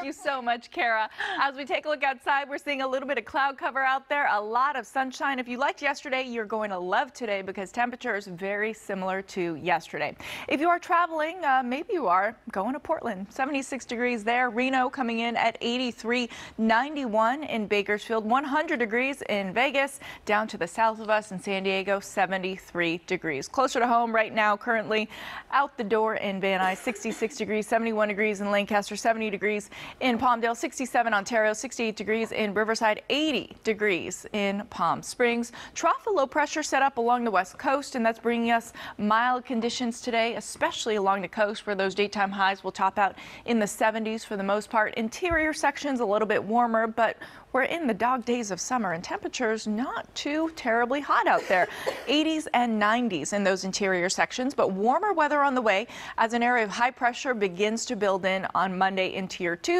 Thank you so much, Kara. As we take a look outside, we're seeing a little bit of cloud cover out there, a lot of sunshine. If you liked yesterday, you're going to love today because temperature is very similar to yesterday. If you are traveling, uh, maybe you are going to Portland, 76 degrees there. Reno coming in at 83, 91 in Bakersfield, 100 degrees in Vegas, down to the south of us in San Diego, 73 degrees. Closer to home right now, currently out the door in Van Nuys, 66 degrees, 71 degrees in Lancaster, 70 degrees in Palmdale, 67 Ontario, 68 degrees in Riverside, 80 degrees in Palm Springs. Trough of low pressure set up along the west coast, and that's bringing us mild conditions today, especially along the coast where those daytime highs will top out in the 70s for the most part. Interior sections a little bit warmer, but we're in the dog days of summer and temperatures not too terribly hot out there. 80s and 90s in those interior sections, but warmer weather on the way as an area of high pressure begins to build in on Monday into your Tuesday.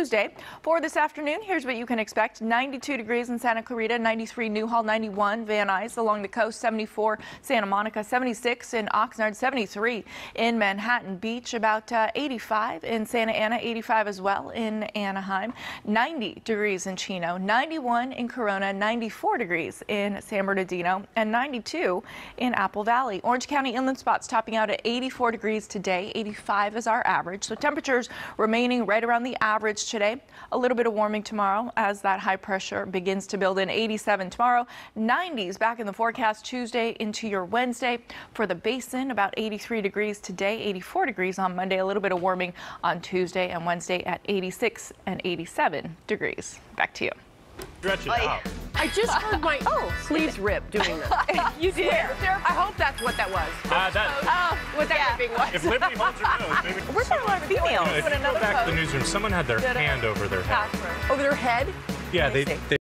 For this afternoon, here's what you can expect. 92 degrees in Santa Clarita, 93 Newhall, 91 Van Nuys along the coast, 74 Santa Monica, 76 in Oxnard, 73 in Manhattan Beach, about uh, 85 in Santa Ana, 85 as well in Anaheim, 90 degrees in Chino, 91 in Corona, 94 degrees in San Bernardino, and 92 in Apple Valley. Orange County inland spots topping out at 84 degrees today, 85 is our average. So temperatures remaining right around the average today. A little bit of warming tomorrow as that high pressure begins to build in 87 tomorrow, 90s back in the forecast Tuesday into your Wednesday. For the basin, about 83 degrees today, 84 degrees on Monday, a little bit of warming on Tuesday and Wednesday at 86 and 87 degrees. Back to you. Stretch it out. I just heard my Oh, sleeves rip doing this. You did. I hope that's what that was. Uh, that, Oh, What that yeah. ripping was. if Liberte holds her nose, maybe. We're talking about females. No, if you go back to the newsroom, someone had their hand over their head. Over their head? Yeah, me they, see. they